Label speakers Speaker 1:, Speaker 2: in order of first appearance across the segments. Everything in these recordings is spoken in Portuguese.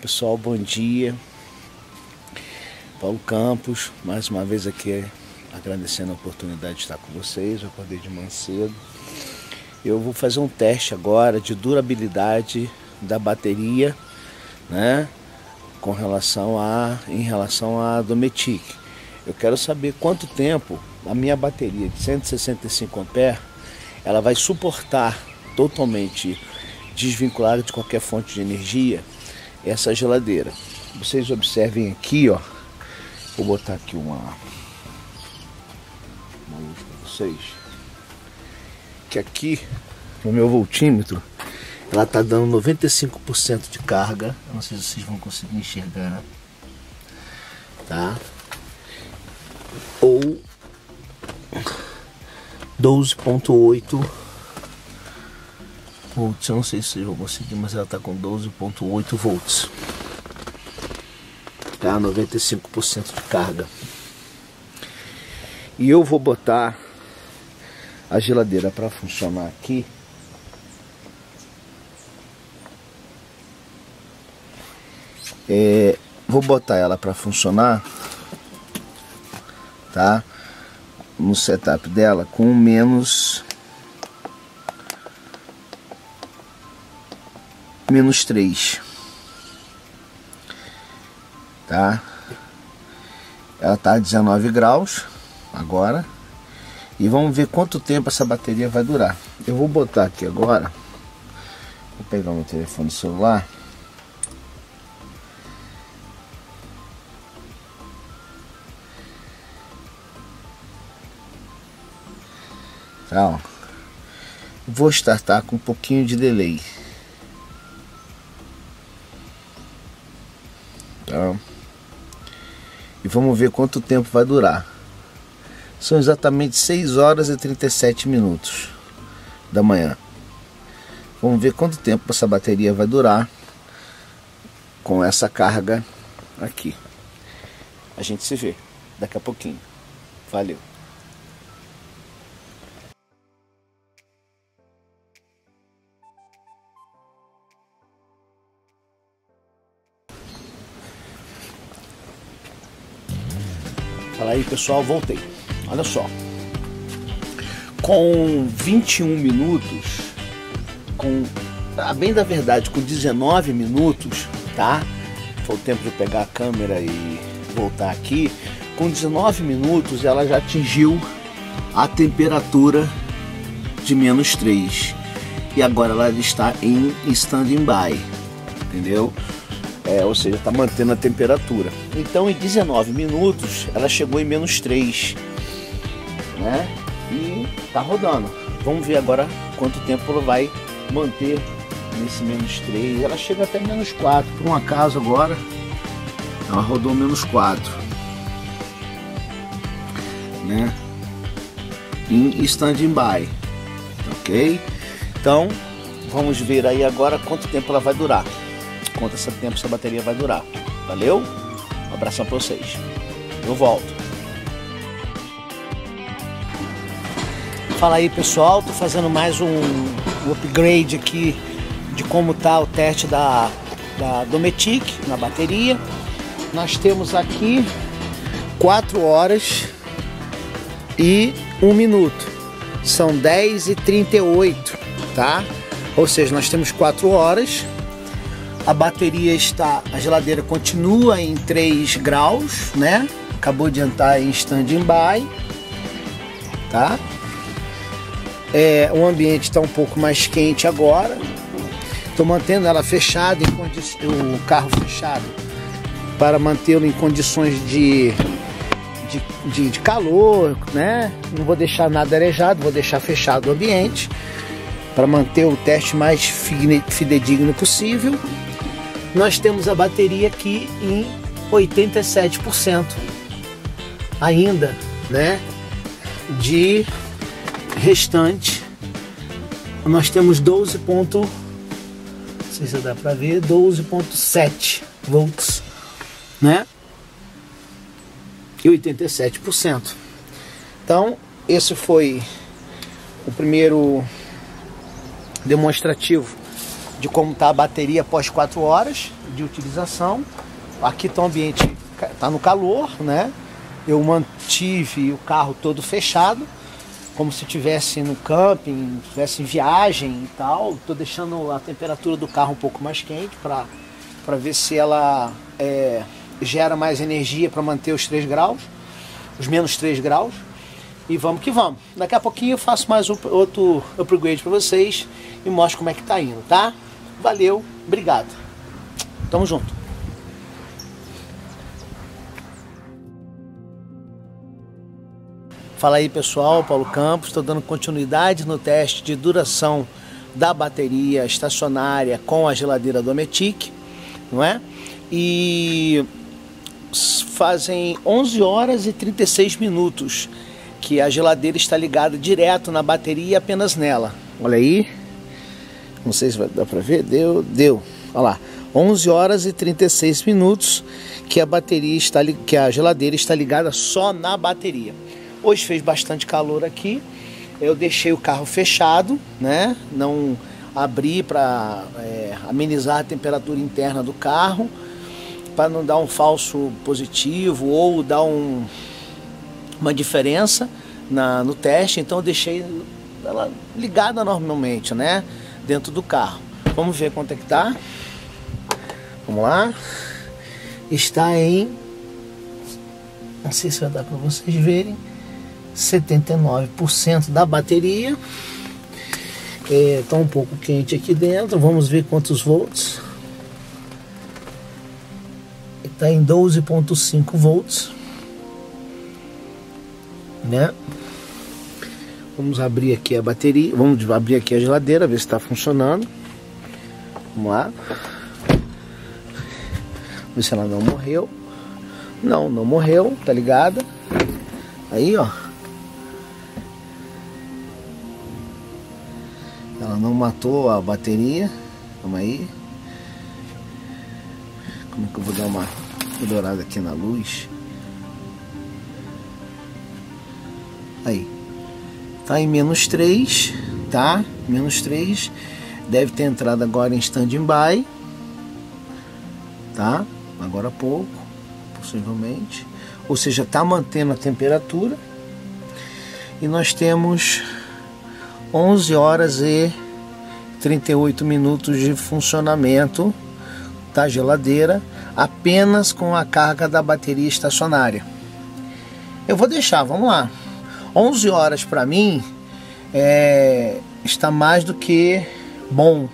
Speaker 1: Pessoal, bom dia. Paulo Campos, mais uma vez aqui agradecendo a oportunidade de estar com vocês. Eu acordei de manhã cedo. Eu vou fazer um teste agora de durabilidade da bateria, né? Com relação a em relação à Dometic. Eu quero saber quanto tempo a minha bateria de 165 ampere ela vai suportar totalmente desvinculada de qualquer fonte de energia essa geladeira. Vocês observem aqui, ó. Vou botar aqui uma, uma luz para vocês. Que aqui no meu voltímetro ela tá dando 95% de carga. Não sei se vocês vão conseguir enxergar. Tá? Ou 12.8 volts. Eu não sei se eu vou conseguir, mas ela está com 12.8 volts. Tá, 95% de carga. E eu vou botar a geladeira para funcionar aqui. É, vou botar ela para funcionar, tá? No setup dela com menos menos 3. Tá? Ela tá a 19 graus agora. E vamos ver quanto tempo essa bateria vai durar. Eu vou botar aqui agora. Vou pegar meu telefone celular. Tá, ó. Vou startar com um pouquinho de delay. E vamos ver quanto tempo vai durar. São exatamente 6 horas e 37 minutos da manhã. Vamos ver quanto tempo essa bateria vai durar com essa carga aqui. A gente se vê daqui a pouquinho. Valeu! Aí pessoal, voltei. Olha só. Com 21 minutos, com a bem da verdade, com 19 minutos, tá? Foi o tempo de eu pegar a câmera e voltar aqui. Com 19 minutos ela já atingiu a temperatura de menos 3. E agora ela está em standing by, entendeu? É, ou seja, está mantendo a temperatura. Então, em 19 minutos, ela chegou em menos 3, né? E está rodando. Vamos ver agora quanto tempo ela vai manter nesse menos 3. Ela chega até menos 4, por um acaso agora, ela rodou menos 4, né? Em standing by, ok? Então, vamos ver aí agora quanto tempo ela vai durar quanto esse tempo essa bateria vai durar. Valeu? Um abração para vocês. Eu volto. Fala aí pessoal, tô fazendo mais um, um upgrade aqui de como tá o teste da, da Dometic na bateria. Nós temos aqui 4 horas e 1 minuto. São 10 e 38, tá? Ou seja, nós temos 4 horas a bateria está, a geladeira continua em 3 graus, né? Acabou de entrar em stand-by, tá? É, o ambiente está um pouco mais quente agora. Estou mantendo ela fechada, o carro fechado, para mantê-lo em condições de, de, de, de calor, né? Não vou deixar nada arejado, vou deixar fechado o ambiente para manter o teste mais fidedigno possível nós temos a bateria aqui em 87% ainda, né? De restante, nós temos 12. Ponto, não sei se dá para ver, 12.7 volts, né? E 87%. Então, esse foi o primeiro demonstrativo de como está a bateria após 4 horas de utilização. Aqui está o ambiente, está no calor, né? Eu mantive o carro todo fechado, como se estivesse no camping, estivesse em viagem e tal. Estou deixando a temperatura do carro um pouco mais quente para ver se ela é, gera mais energia para manter os 3 graus, os menos 3 graus. E vamos que vamos. Daqui a pouquinho eu faço mais um, outro upgrade para vocês e mostro como é que tá indo, tá? Valeu, obrigado. Tamo junto. Fala aí pessoal, Paulo Campos, estou dando continuidade no teste de duração da bateria estacionária com a geladeira Dometic, não é? E fazem 11 horas e 36 minutos que a geladeira está ligada direto na bateria apenas nela. Olha aí. Não sei se dar para ver. Deu, deu. Olha lá. 11 horas e 36 minutos que a bateria está que a geladeira está ligada só na bateria. Hoje fez bastante calor aqui. Eu deixei o carro fechado, né? Não abri para é, amenizar a temperatura interna do carro, para não dar um falso positivo ou dar um, uma diferença na, no teste, então eu deixei ela ligada normalmente, né? Dentro do carro. Vamos ver quanto é que tá. Vamos lá. Está em. Não sei se vai dar para vocês verem. 79% da bateria. Está é, tá um pouco quente aqui dentro. Vamos ver quantos volts. Está em 12.5 volts né? Vamos abrir aqui a bateria, vamos abrir aqui a geladeira, ver se está funcionando. Vamos lá. Ver se ela não morreu. Não, não morreu, tá ligada? Aí, ó. Ela não matou a bateria. Vamos aí. Como é que eu vou dar uma melhorada aqui na luz? Aí. Tá em menos 3, tá? Menos 3. Deve ter entrado agora em stand-by. Tá? Agora há pouco, possivelmente. Ou seja, tá mantendo a temperatura. E nós temos 11 horas e 38 minutos de funcionamento da geladeira apenas com a carga da bateria estacionária. Eu vou deixar, vamos lá. 11 horas para mim é, está mais do que bom,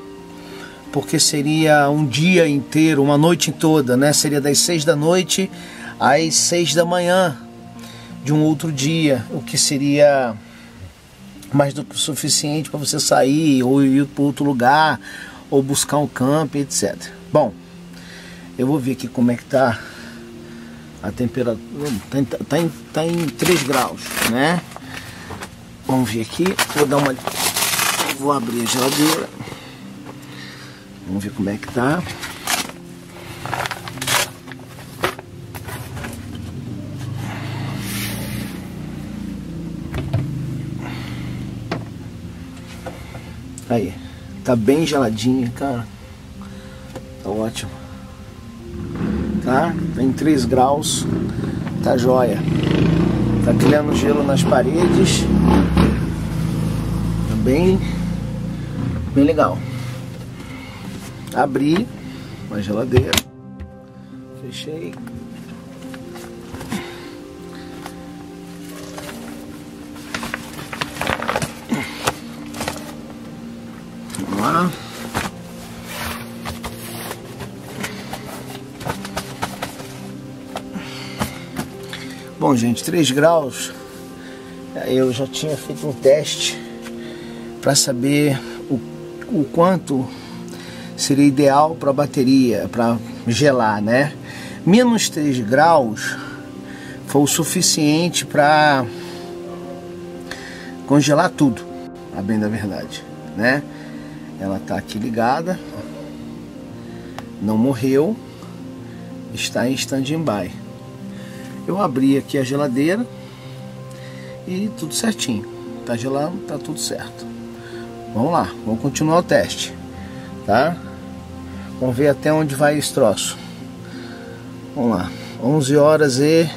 Speaker 1: porque seria um dia inteiro, uma noite toda, né? Seria das 6 da noite às 6 da manhã de um outro dia, o que seria mais do que suficiente para você sair ou ir para outro lugar ou buscar um campo, etc. Bom, eu vou ver aqui como é que tá a temperatura está em, tá em, tá em 3 graus, né? Vamos ver aqui, vou dar uma. Vou abrir a geladeira. Vamos ver como é que tá. Aí, tá bem geladinha, cara. Tá ótimo tá? Tá em 3 graus, tá jóia. Tá criando gelo nas paredes. Tá bem, bem legal. Abri a geladeira, fechei. Bom, gente, 3 graus. Eu já tinha feito um teste para saber o, o quanto seria ideal para a bateria, para gelar, né? Menos 3 graus foi o suficiente para congelar tudo, a bem da verdade, né? Ela tá aqui ligada, não morreu, está em stand-by. Eu abri aqui a geladeira e tudo certinho. Tá gelando, tá tudo certo. Vamos lá, vamos continuar o teste. tá? Vamos ver até onde vai esse troço. Vamos lá. 11 horas e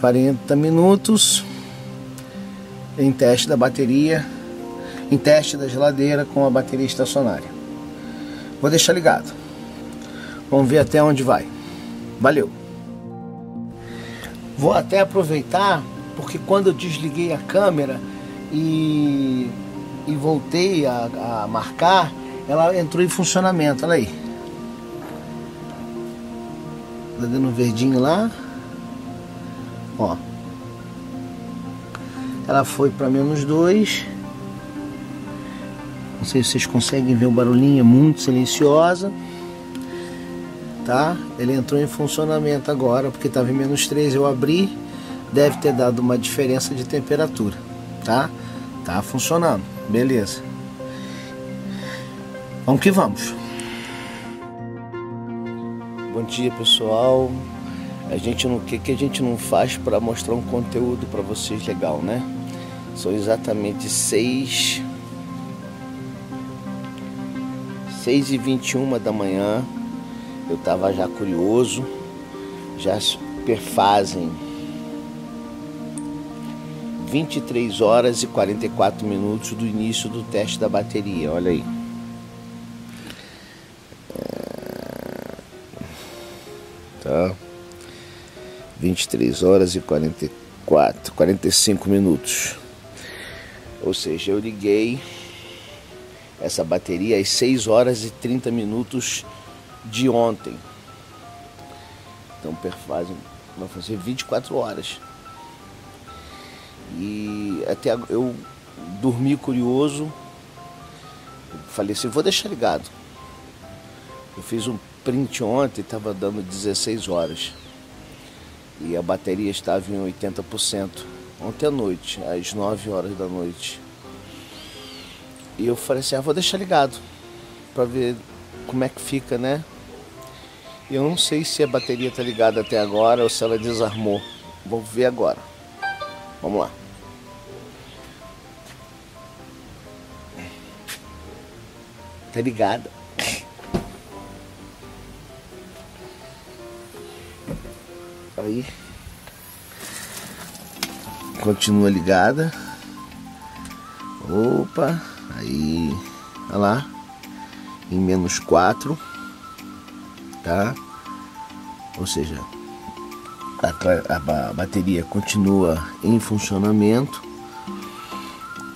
Speaker 1: 40 minutos em teste da bateria, em teste da geladeira com a bateria estacionária. Vou deixar ligado. Vamos ver até onde vai. Valeu. Vou até aproveitar porque quando eu desliguei a câmera e, e voltei a, a marcar, ela entrou em funcionamento. Olha aí. Tá dando um verdinho lá. Ó. Ela foi para menos dois. Não sei se vocês conseguem ver o barulhinho, é muito silenciosa. Tá? Ele entrou em funcionamento agora, porque estava em menos 3, eu abri, deve ter dado uma diferença de temperatura, tá? Tá funcionando, beleza. Vamos que vamos. Bom dia, pessoal. A gente não, que, que a gente não faz para mostrar um conteúdo para vocês legal, né? São exatamente seis, seis e vinte e uma da manhã. Eu estava já curioso, já perfazem 23 horas e 44 minutos do início do teste da bateria. Olha aí. tá? 23 horas e 44, 45 minutos. Ou seja, eu liguei essa bateria às 6 horas e 30 minutos de ontem. Então perfazem, vai fazer 24 horas. E até eu dormi curioso. Falei assim, vou deixar ligado. Eu fiz um print ontem estava dando 16 horas e a bateria estava em 80%. Ontem à noite, às 9 horas da noite. E eu falei assim: ah, vou deixar ligado para ver como é que fica, né? Eu não sei se a bateria está ligada até agora ou se ela desarmou. Vou ver agora. Vamos lá. Tá ligada. Aí continua ligada. Opa, aí, olha lá, em menos 4, tá? Ou seja, a, a, a bateria continua em funcionamento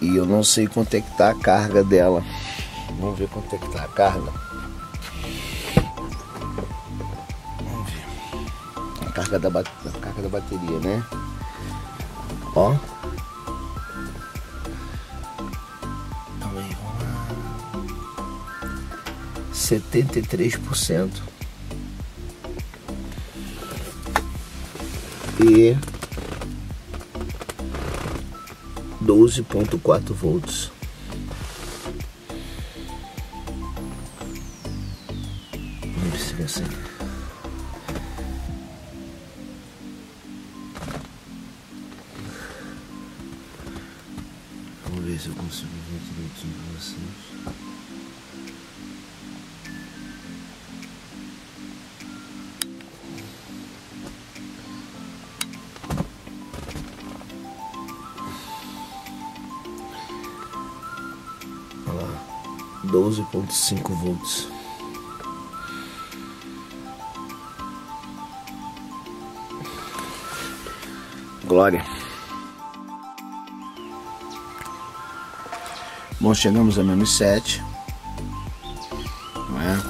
Speaker 1: e eu não sei quanto é que tá a carga dela. Vamos ver quanto é que tá a carga. carga da, da carga da bateria, né? Ó. Calma aí, vamos lá. 73% e 12.4 volts. Vamos se vai assim. ver se eu consigo ver direitinho para vocês. 12.5 volts. Glória. Bom, chegamos a M7. né?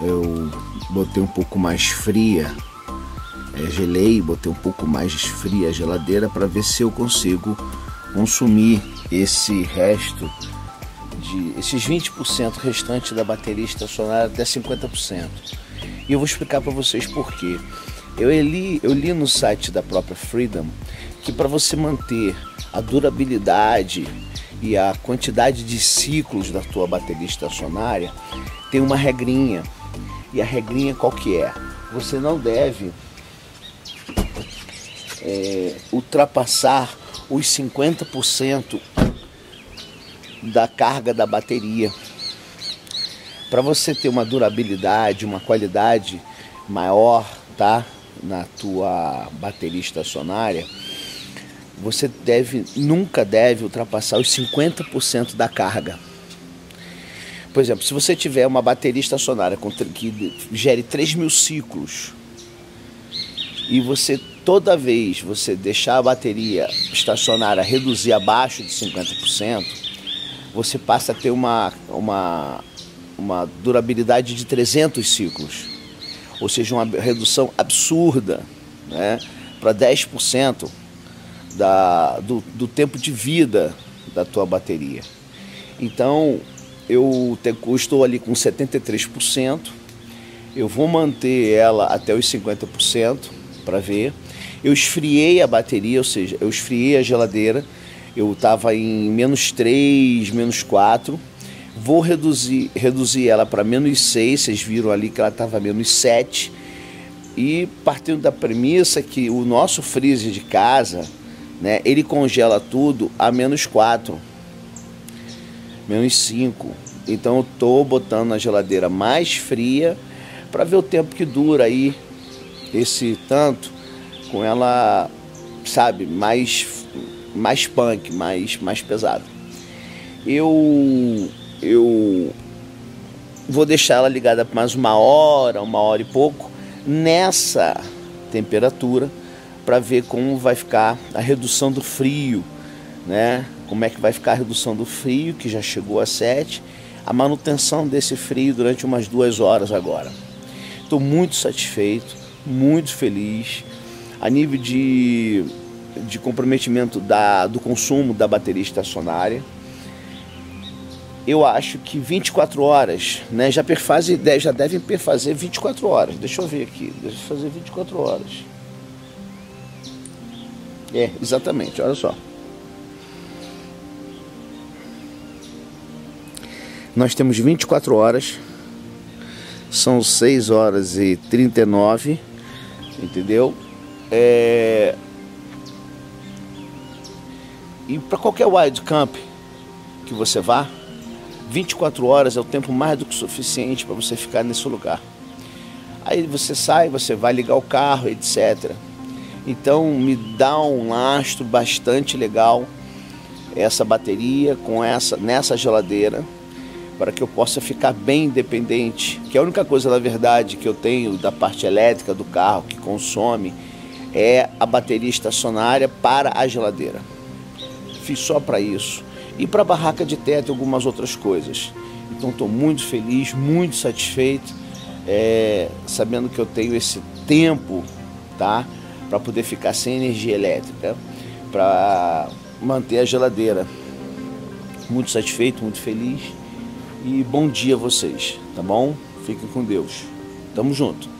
Speaker 1: é? Eu botei um pouco mais fria, é, gelei, botei um pouco mais fria a geladeira para ver se eu consigo consumir esse resto de esses 20% restantes da bateria estacionária até 50%. E eu vou explicar para vocês por quê. Eu li, eu li no site da própria Freedom que para você manter a durabilidade e a quantidade de ciclos da tua bateria estacionária, tem uma regrinha. E a regrinha qual que é? Você não deve é, ultrapassar os 50% da carga da bateria. para você ter uma durabilidade, uma qualidade maior, tá? Na tua bateria estacionária, você deve nunca deve ultrapassar os 50% da carga. Por exemplo, se você tiver uma bateria estacionária que gere 3 mil ciclos e você toda vez você deixar a bateria estacionária reduzir abaixo de 50%, você passa a ter uma, uma, uma durabilidade de 300 ciclos. Ou seja, uma redução absurda né, para 10% da, do, do tempo de vida da tua bateria. Então, eu, te, eu estou ali com 73%, eu vou manter ela até os 50% para ver. Eu esfriei a bateria, ou seja, eu esfriei a geladeira, eu estava em menos 3, menos 4. Vou reduzir, reduzir ela para menos 6, vocês viram ali que ela estava menos 7. E partindo da premissa que o nosso freezer de casa, né, ele congela tudo a menos 4, menos 5. Então eu estou botando na geladeira mais fria para ver o tempo que dura aí esse tanto com ela, sabe, mais mais punk, mais mais pesado. Eu eu vou deixar ela ligada por mais uma hora, uma hora e pouco nessa temperatura para ver como vai ficar a redução do frio, né? Como é que vai ficar a redução do frio, que já chegou a 7, a manutenção desse frio durante umas duas horas agora. Estou muito satisfeito, muito feliz a nível de, de comprometimento da, do consumo da bateria estacionária. Eu acho que 24 horas, né, já, perfase, já devem perfazer 24 horas. Deixa eu ver aqui, deixa eu fazer 24 horas. É, exatamente, olha só. Nós temos 24 horas, são 6 horas e 39, entendeu? É... E para qualquer wild camp que você vá, 24 horas é o tempo mais do que suficiente para você ficar nesse lugar. Aí você sai, você vai ligar o carro, etc. Então me dá um lastro bastante legal essa bateria com essa nessa geladeira para que eu possa ficar bem independente. Que a única coisa na verdade que eu tenho da parte elétrica do carro que consome é a bateria estacionária para a geladeira. Fiz só para isso. E para a barraca de teto e algumas outras coisas. Então estou muito feliz, muito satisfeito, é, sabendo que eu tenho esse tempo, tá? Para poder ficar sem energia elétrica, para manter a geladeira. Muito satisfeito, muito feliz. E bom dia a vocês, tá bom? Fiquem com Deus. Tamo junto.